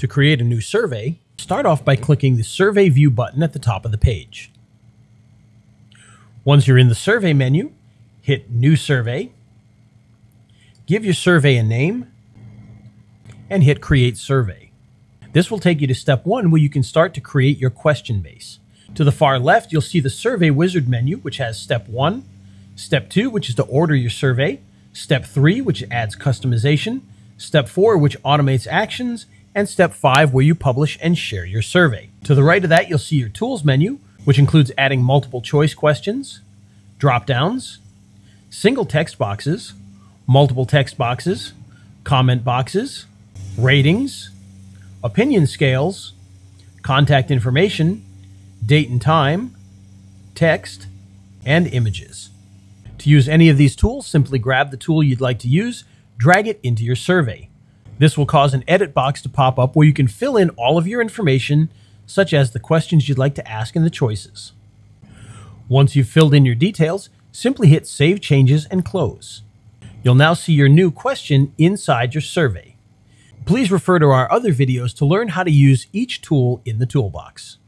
To create a new survey, start off by clicking the Survey View button at the top of the page. Once you're in the Survey menu, hit New Survey, give your survey a name, and hit Create Survey. This will take you to step one where you can start to create your question base. To the far left, you'll see the Survey Wizard menu, which has step one, step two, which is to order your survey, step three, which adds customization, step four, which automates actions, and step five, where you publish and share your survey. To the right of that, you'll see your tools menu, which includes adding multiple choice questions, drop downs, single text boxes, multiple text boxes, comment boxes, ratings, opinion scales, contact information, date and time, text, and images. To use any of these tools, simply grab the tool you'd like to use, drag it into your survey. This will cause an edit box to pop up where you can fill in all of your information, such as the questions you'd like to ask and the choices. Once you've filled in your details, simply hit Save Changes and close. You'll now see your new question inside your survey. Please refer to our other videos to learn how to use each tool in the toolbox.